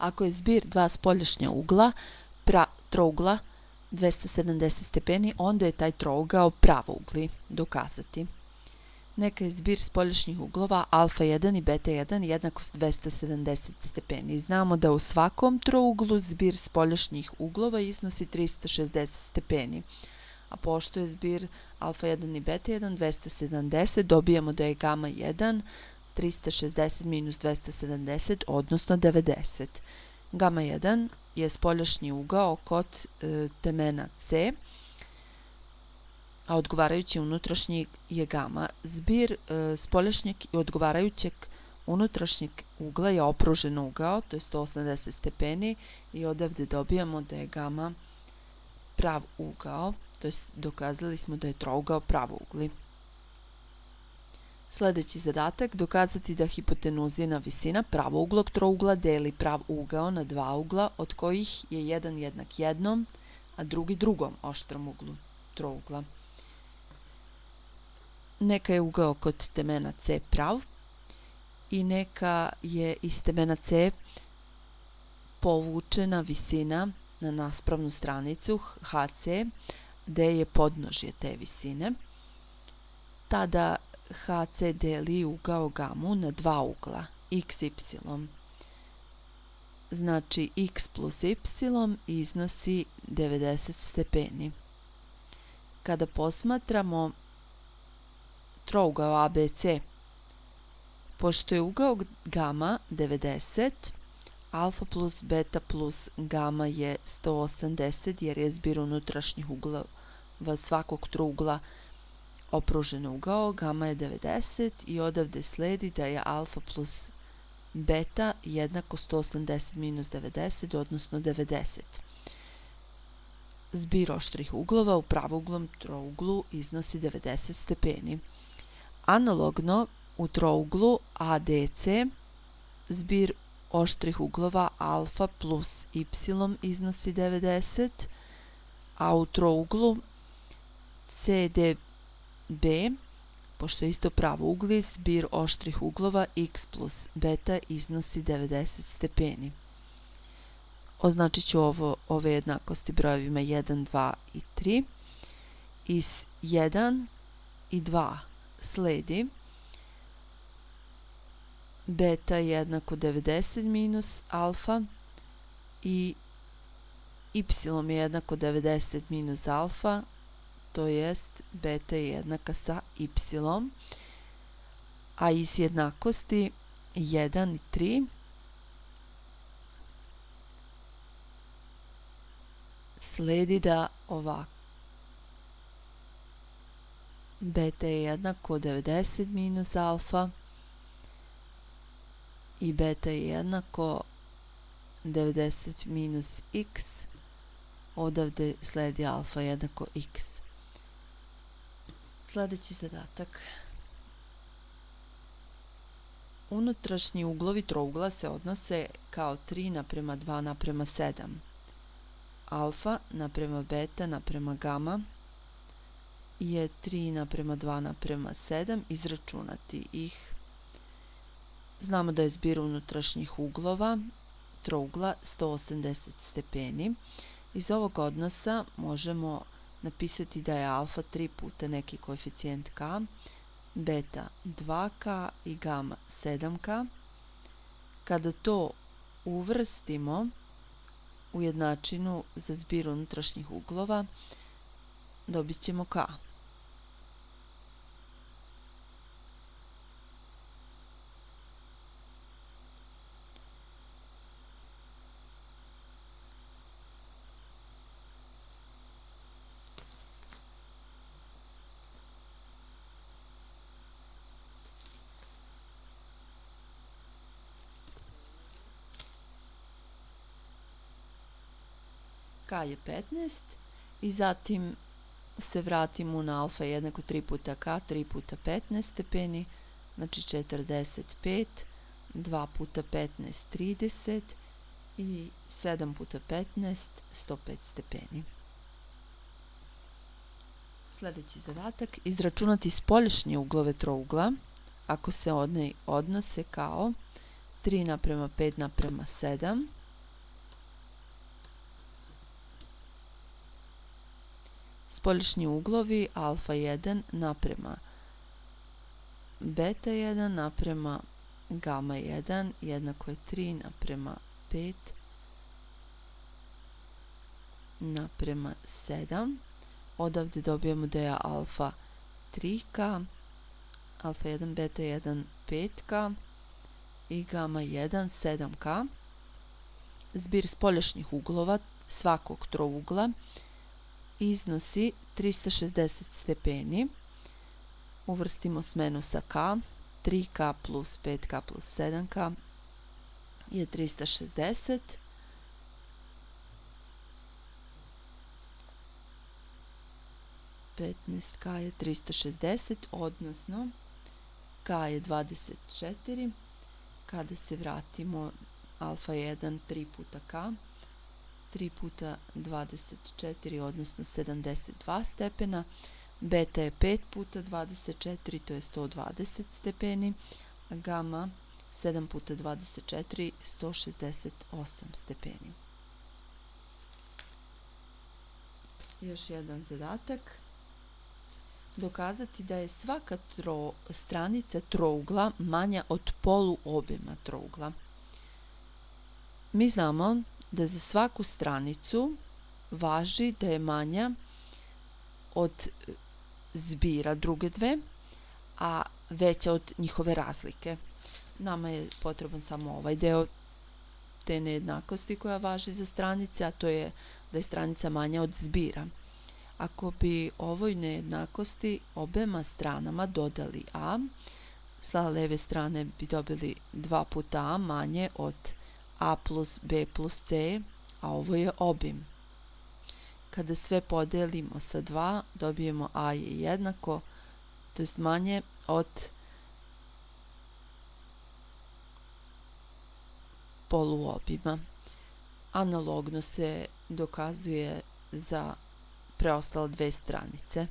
Ako je zbir dva spoljašnja ugla, pra, trougla 270 stepeni, onda je taj trougao pravougli. Dokazati. Neka je zbir spoljašnjih uglova alfa 1 i beta 1 jednako s 270 stepeni. Znamo da u svakom trouglu zbir spoljašnjih uglova iznosi 360 stepeni. A pošto je zbir alfa 1 i beta 1 270, dobijamo da je gama 1 360 minus 270, odnosno 90. Gama 1 je spoljašnji ugao kod e, temena C, a odgovarajući unutrašnji je gama. Zbir e, spoljašnjeg i odgovarajućeg unutrašnjeg ugla je opružen ugao, to je 180 stepeni i odavde dobijamo da je gama prav ugao, to je dokazali smo da je trougao pravougli. Sljedeći zadatak dokazati da hipotenuzina visina pravouglog trougla deli prav ugao na dva ugla od kojih je jedan jednak jednom, a drugi drugom oštrom uglu trougla. Neka je ugao kod temena C prav i neka je iz temena C povučena visina na naspravnu stranicu HC gde je podnožje te visine. Tada HC deli ugao gamu na dva ugla, x, y. Znači, x plus y iznosi 90 stepeni. Kada posmatramo trougao ABC, pošto je ugao gama 90, alfa plus beta plus gama je 180, jer je zbir unutrašnjih uglova svakog trougla 90 opružen ugao, gama je 90 i odavde sledi da je alfa plus beta jednako 180 minus 90, odnosno 90. Zbir oštrih uglova u pravouglom trouglu iznosi 90 stepeni. Analogno u trouglu ADC zbir oštrih uglova alfa plus y iznosi 90, a u trouglu CDB b, pošto je isto pravo ugli, zbir oštrih uglova x plus beta iznosi 90 stepeni. Označit ću ovo, ove jednakosti brojevima 1, 2 i 3. Iz 1 i 2 sledi beta jednako 90 minus alfa i y je jednako 90 minus alfa to jest beta je jednaka sa y, a iz jednakosti 1 i 3 sledi da ovako beta je jednako 90 minus alfa i beta je jednako 90 minus x odavde sledi alfa jednako x. Sljedeći zadatak. Unutrašnji uglovi trougla se odnose kao 3 naprema 2 naprema 7. Alfa naprema beta naprema gama je 3 naprema 2 naprema 7. Izračunati ih. Znamo da je zbir unutrašnjih uglova trougla 180 stepeni. Iz ovog odnosa možemo izračunati napisati da je alfa 3 puta neki koeficijent k, beta 2k i gama 7k. Kada to uvrstimo u jednačinu za zbir unutrašnjih uglova, dobit ćemo k. k je 15 i zatim se vratimo na alfa jednako 3 puta k, 3 puta 15 stepeni, znači 45, 2 puta 15, 30 i 7 puta 15, 105 stepeni. Sljedeći zadatak, izračunati spolješnje uglove trougla, ako se odne odnose kao 3 naprema 5 naprema 7, spoljašnji uglovi alfa 1 naprema beta 1 naprema gama 1 jednako je 3 naprema 5 naprema 7 odavde dobijemo da je alfa 3k alfa 1 beta 1 5k i gama 1 7k zbir spolješnjih uglova svakog trougla iznosi 360 stepeni. Uvrstimo smenu sa k. 3k plus 5k plus 7k je 360. Petnaest k je 360, odnosno k je 24. Kada se vratimo alfa 1, 3 puta k, 3 puta 24, odnosno 72 stepena. Beta je 5 puta 24, to je 120 stepeni. A gama 7 puta 24, 168 stepeni. Još jedan zadatak. Dokazati da je svaka tro, stranica trougla manja od polu objema trougla. Mi znamo da za svaku stranicu važi da je manja od zbira druge dve, a veća od njihove razlike. Nama je potreban samo ovaj deo te nejednakosti koja važi za stranice, a to je da je stranica manja od zbira. Ako bi ovoj nejednakosti obema stranama dodali a, sa leve strane bi dobili 2 puta a manje od a plus b plus c, a ovo je obim. Kada sve podelimo sa 2, dobijemo a je jednako, to jest manje od poluobima. Analogno se dokazuje za preostale dve stranice.